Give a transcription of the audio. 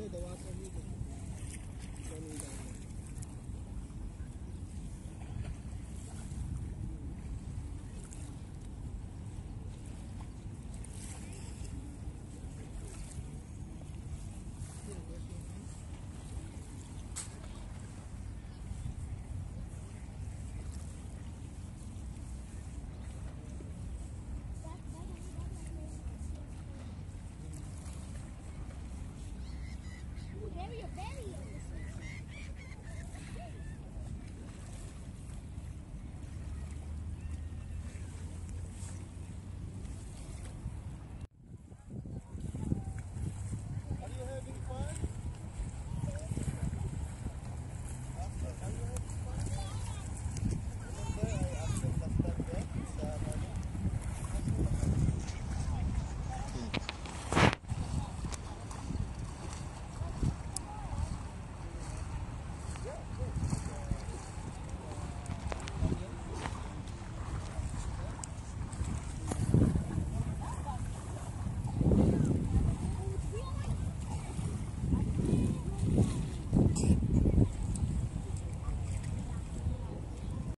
No, the water heater. Very, very.